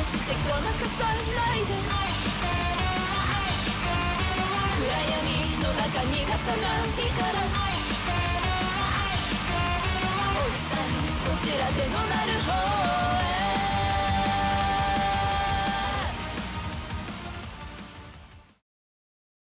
決してごまかさないで暗闇の中逃がさないから。奥さんこちらでもなる方